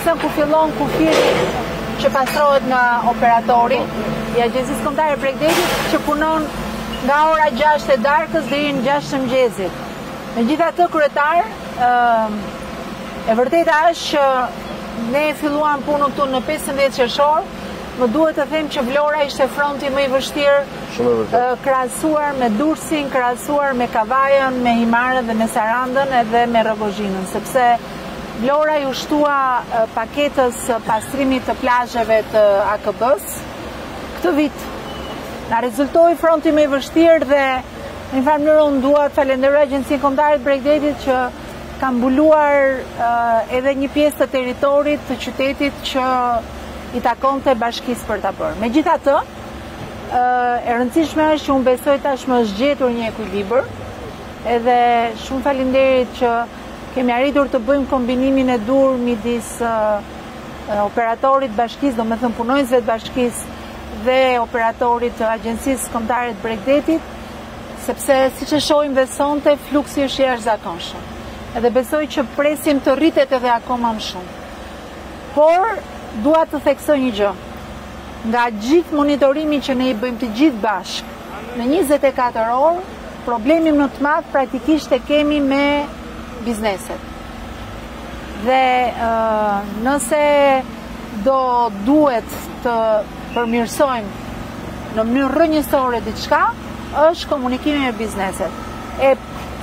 pjesën ku fillon kufiri që pastrohet nga operatori i Agjencisë Kombëtare të Bregdetit që punon nga ora 6 e darkës deri në 6 të mëngjesit. Megjithatë kryetar, ë e vërteta është që ne filluam punën këtu në 15 qershor, Më duhet të them që Vlora ishte fronti më i vështirë. Shumë e vërtetë. Krahasuar me Durrësin, krahasuar me Kavajën, me Himarën dhe me Sarandën edhe me Rrogozhinën, sepse Vlora iu shtua paketës së pastrimit të plazheve të AKB-së këtë vit. Na rezultoi fronti më i vështirë dhe në një farë mënyrë unë dua të falenderoj Agjencinë Kombëtare të Bregdetit që ka mbuluar edhe një pjesë të territorit të qytetit që i takonte bashkisë për ta bërë. Megjithatë, e rëndësishme është që unë besoj tashmë është gjetur një ekuilibër. Edhe shumë faleminderit që kemi arritur të bëjmë kombinimin e duhur midis operatorit të bashkisë, domethënë punonjësve të bashkisë dhe operatorit të Agjencisë Kombëtare të Bregdetit, sepse siç e shohim dhe sonte, fluksi është i jashtëzakonshëm. Edhe besoj që presim të rritet edhe akoma më shumë. Por, dua të theksoj një gjë. Nga gjithë monitorimi që ne i bëjmë të gjithë bashkë, në njëzet e katër orë, problemin më të madh praktikisht e kemi me bizneset. Dhe nëse do duhet të përmirësojmë në mënyrë rrënjësore diçka, është komunikimi me bizneset. E,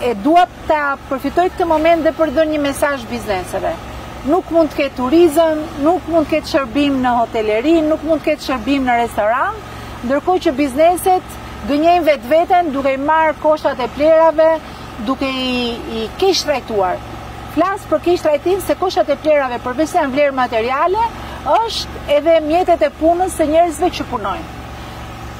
e dua Ta përfitoj këtë moment dhe për të dhënë një mesazh bizneseve. Nuk mund të ketë turizëm, nuk mund të ketë shërbim në hoteleri, nuk mund të ketë shërbim në restorant, ndërkohë që bizneset gënjejnë vetveten duke i marrë koshat e plehrave, duke i keqtrajtuar. Flas për keqtrajtim se koshat e plehrave përveçse janë vlerë materiale, është edhe mjetet e punës së njerëzve që punojnë.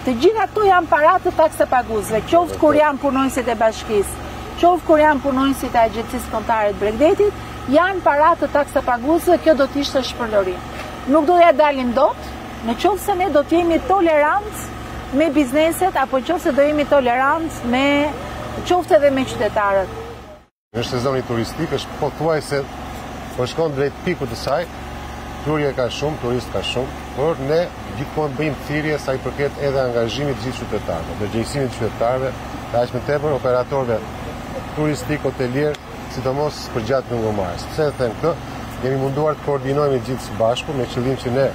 Të gjitha këto janë para të taksapaguesve, qoftë kur janë punonjësit e bashkisë, qoftë kur janë punonjësit e Agjencisë Kombëtare të Bregdetit, janë para të taksapaguesve dhe kjo do të ishte shpërdorim. Nuk do ia dalim dot, në qoftë se ne do të jemi tolerantë me bizneset apo në qoftë se do jemi tolerantë me qoftë edhe me qytetarët. Është sezoni turistik, është pothuajse po shkon drejt pikut të saj, turje ka shumë, turistë ka shumë, por ne Gjithmonë bëjmë thirrje sa i përket edhe angazhimit të gjithë qytetarëve, ndërgjegjësimit të qytetarëve dhe aq më tepër operatorëve turistikë, hotelierë, sidomos përgjatë Lungomares. Pse e them këtë? Jemi munduar të koordinohemi të gjithë së bashku me qëllim që ne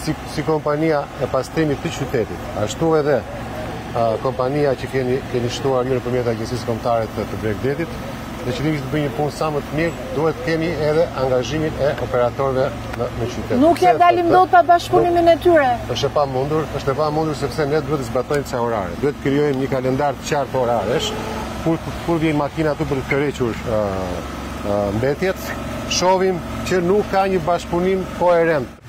si, si kompania e pastrimit të qytetit, ashtu edhe uh, kompania që keni, keni shtuar ju nëpërmjet Agjencisë Kombëtare të, të Bregdetit, Me qëllim që të bëjë një punë sa më të mirë, duhet të kemi edhe angazhimin e operatorëve në, në qytet. Nuk ia dalim dot pa bashkëpunimin e tyre. Është e pamundur, është e pamundur sepse ne duhet të zbatojmë ca orare. Duhet të krijojmë një kalendar të qartë oraresh. Kur kur vjen makina aty për të tërhequr uh, uh, mbetjet, shohim që nuk ka një bashkëpunim koherent.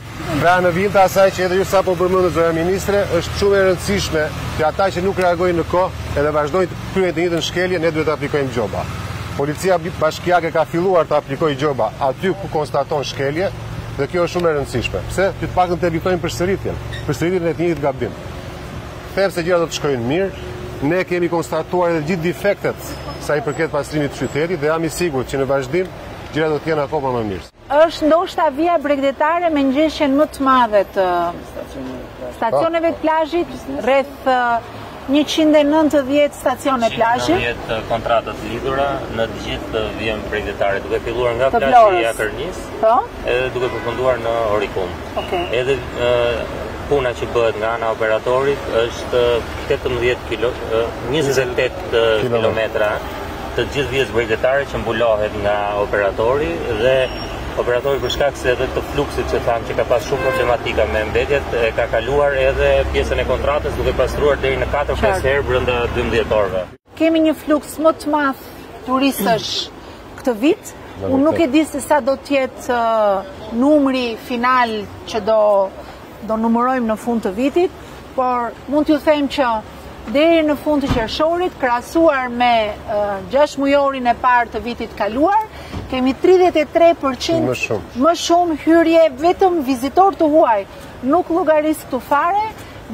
Pra në vijim të asaj që edhe ju sapo përmendët zonja ministre, është shumë e rëndësishme që ata që nuk reagojnë në kohë edhe vazhdojnë të kryejnë të njëjtën shkelje, ne duhet të aplikojmë gjoba. Policia bashkiake ka filluar të aplikojë gjoba aty ku konstaton shkelje dhe kjo është shumë e rëndësishme. Pse? Që të paktën të evitojmë përsëritjen, përsëritjen e të njëjtit gabim. Them se gjërat do të shkojnë mirë. Ne kemi konstatuar edhe gjithë defektet sa i përket pastrimit të qytetit dhe jam i sigurt që në vazhdim gjërat do të jenë akoma më mirë. Është ndoshta vija bregdetare me ngjeshjen më të madhe të stacioneve të plazhit, rreth 190 stacione plazhi. 190 kontrata të lidhura në të gjithë vijën bregdetare, duke filluar nga plazhi i Akërnisë, po. edhe duke përfunduar në Orikum. Okej. Edhe puna që bëhet nga ana e operatorit është 18 kilo, 28 kilometra të gjithë vijës bregdetare që mbulohet nga operatori dhe operatori për shkak se edhe të fluksit që thamë që ka pas shumë problematika me mbetjet e ka kaluar edhe pjesën e kontratës duke pastruar deri në 4-5 herë brenda 12 orëve. Kemi një fluks më të madh turistësh këtë vit. Unë nuk e di se sa do të jetë uh, numri final që do do numërojmë në fund të vitit, Por mund t'ju them që deri në fund të qershorit, krahasuar me 6 mujorin e parë të vitit të kaluar, kemi 33% më shumë. më shumë hyrje vetëm vizitorë të huaj. Nuk llogaris këtu fare,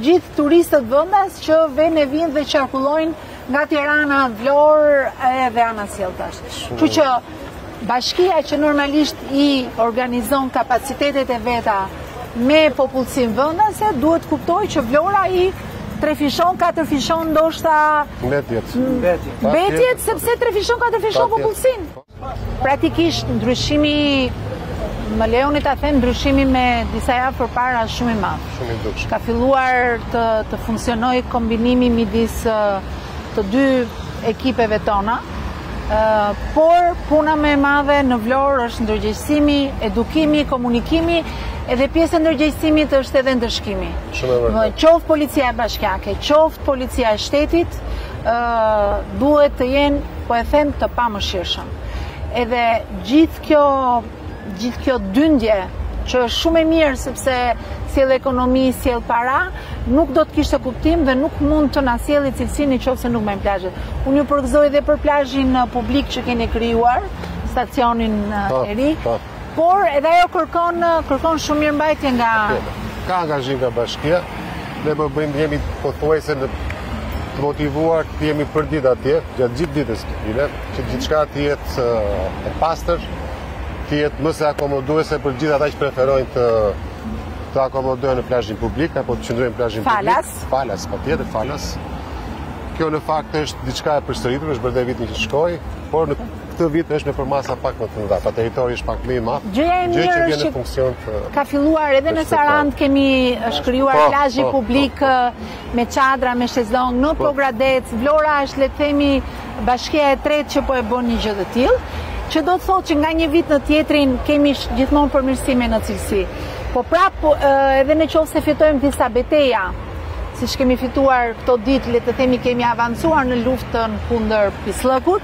gjithë turistët vendas që venë e vijnë dhe qarkullojnë nga Tirana, Vlorë edhe anasjelltas. Kështu që bashkia që normalisht i organizon kapacitetet e veta me popullsinë vendase, duhet të kuptojë që Vlora i trefishon, katërfishon, ndoshta... Mbetjet. Mbetjet, sepse trefishon, katërfishon popullsinë. Praktikisht ndryshimi më lejoni ta them ndryshimi me disa javë përpara është shumë i madh. Shumë i dukshëm. Ka filluar të të funksionojë kombinimi midis të dy ekipeve tona. Uh, por puna më e madhe në Vlorë është ndërgjegjësimi, edukimi, komunikimi, edhe pjesë e ndërgjegjësimit është edhe ndëshkimi. Shumë e vërtetë. Qoftë policia bashkiake, qoftë policia e shtetit, ë uh, duhet të jenë Po e them të pamëshirshëm. Edhe gjithë kjo gjithë kjo dyndje që është shumë e mirë sepse sjell ekonomi, sjell para, nuk do të kishte kuptim dhe nuk mund të na sjelli cilësinë qoftë se nuk mbajmë plazhet. Unë ju përgëzoj edhe për plazhin uh, publik që keni krijuar, stacionin uh, po, e ri. Po. Por edhe ajo kërkon kërkon shumë mirëmbajtje nga ka angazhim nga bashkia. Ne po bëjmë jemi pothuajse në të motivuar të jemi për ditë atje, gjatë gjithë ditës të file, që gjithçka të jetë e pastër, të jetë mëse akomoduese për gjithë ata që preferojnë të të akomodohen në plazhin publik, apo të qëndrojnë në plazhin publik. Falas. Falas, patjetër, falas. Kjo në fakt është diçka e përsëritur, është bërë dhe vitin që shkoi, por në Këtë vit është në përmasa pak më të mëdha, pra territori është pak më i madh. Gjëja e mirë është që funksionon, ka filluar edhe në Sarandë kemi krijuar po, plazhin po, publik po, me çadra, me shezlong, në Pogradec, Vlora është le të themi bashkia e tretë që po e bën një gjë të tillë, që do të thotë që nga një vit në tjetrin kemi gjithmonë përmirësime në cilësi. Po prap edhe në qoftë se fitojmë disa beteja, siç kemi fituar këto ditë, le të themi kemi avancuar në luftën kundër pisllëkut,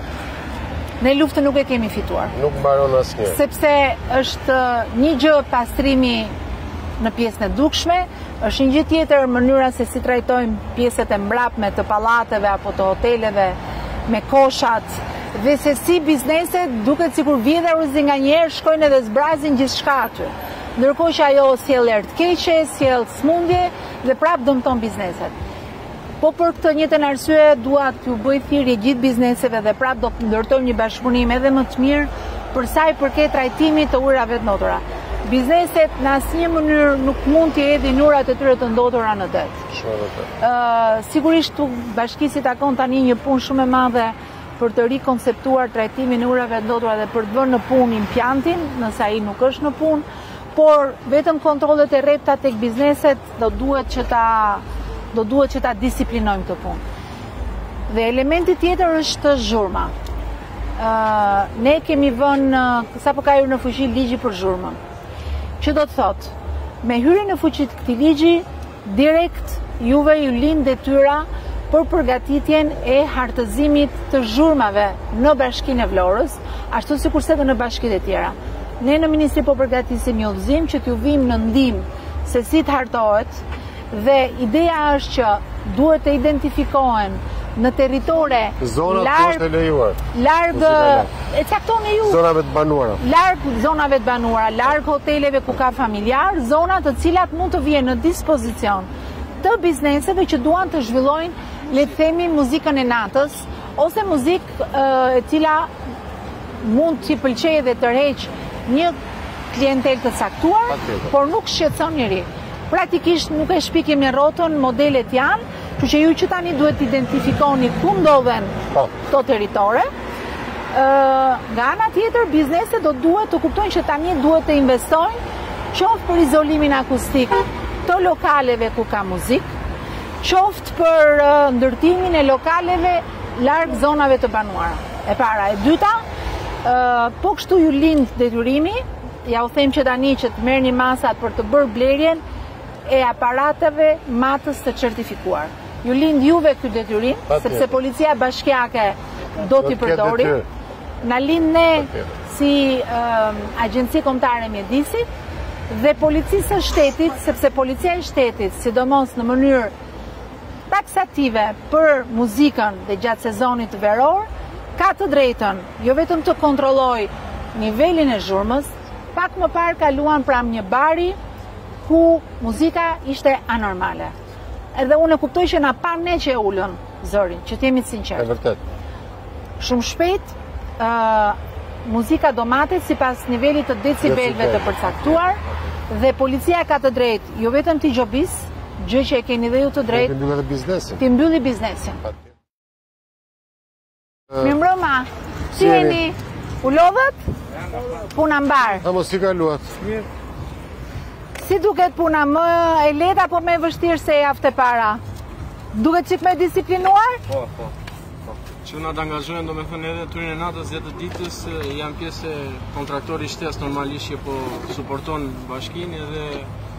Ne luftën nuk e kemi fituar. Nuk mbaron asnjëherë. Sepse është një gjë pastrimi në pjesën e dukshme, është një gjë tjetër mënyra se si trajtojmë pjesët e mbrapme të pallateve apo të hoteleve me koshat dhe se si bizneset duket sikur vjedhurazi nganjëherë shkojnë edhe zbrazin gjithçka aty. Ndërkohë që ajo sjell erë të keqe, sjell sëmundje dhe prap dëmton bizneset. Po për këtë të njëjtën arsye dua t'ju bëj thirrje gjithë bizneseve dhe prapë do të ndërtojmë një bashkëpunim edhe më të mirë për sa i përket trajtimit të ujërave të ndotura. Bizneset në asnjë mënyrë nuk mund t'i hedhin ujërat e tyre të ndotura në det. Ë sigurisht bashkisë i takon tani një punë shumë e madhe për të rikonceptuar trajtimin e ujërave të ndotura dhe për të vënë në punë impiantin, nëse ai nuk është në punë, Por, vetëm kontrollet e rrepta tek bizneset do duhet që ta do duhet që ta disiplinojmë këtë punë. Dhe elementi tjetër është zhurma. Ë ne kemi vënë sapo ka hyrë në fuqi ligji për zhurmën. Që do të thotë, me hyrjen në fuqi të këtij ligji, Direkt juve ju lind detyra për përgatitjen e hartëzimit të zhurmave në Bashkinë e Vlorës, ashtu sikurse edhe në bashkitë e tjera. Ne në ministri po përgatisim një udhëzim që t'ju vijmë në ndihmë se si të hartohet dhe ideja është që duhet të identifikohen në territore Zonat larg, larg E caktoni ju. Zonave të banuara. Larg zonave të banuara, larg hoteleve ku ka familjarë, zona të cilat mund të vihen në dispozicion të bizneseve që duan të zhvillojnë, le të themi, muzikën e natës ose muzikë e cila mund t'i pëlqejë dhe tërheqë një klientelë të caktuar, por nuk shqetëson njeri. Praktikisht nuk e shpikim ne rrotën, modelet janë, Kështu që ju që tani duhet të identifikoni ku ndodhen po. këto territore. Ë, nga ana tjetër, bizneset do duhet të kuptojnë që tani duhet të investojnë qoftë për izolimin akustik të lokaleve ku ka muzikë, qoftë për ndërtimin e lokaleve larg zonave të banuara. E para, e dyta, po kështu ju lind detyrimi, jua them që tani që të merrni masat për të bërë blerjen, e aparateve matës të certifikuar. Ju lind juve ky detyrim, sepse policia bashkiake do t'i përdorë. Na lind ne si Agjenci Kombëtare e Mjedisit dhe policisë së shtetit, sepse policia e shtetit, sidomos në mënyrë taksative për muzikën dhe gjatë sezonit veror, ka të drejtën jo vetëm të kontrollojë nivelin e zhurmës, Pak më parë kaluam pranë një bari ku muzika ishte anormale. Edhe unë e kuptoj që na panë ne që e ulën zërin, që të jemi të sinqertë. E vërtetë. Shumë shpejt, muzika do matet sipas nivelit të decibelve të përcaktuar dhe policia ka të drejtë jo vetëm t'i gjobisë gjë që e keni dhe ju të drejtë t'i mbyllë biznesin Mirëmbrëma, si jeni? U lodhët? Puna mbarë. A mos si ka luat? Mirë. Si duket puna më e lehtë apo më e vështirë se javët e para? Duket çik më e disiplinuar? Po, po. po. Çunat angazhohen, domethënë edhe turnin e natës dhe të ditës, janë pjesë e kontraktorit shtesë normalisht që po suporton bashkinë edhe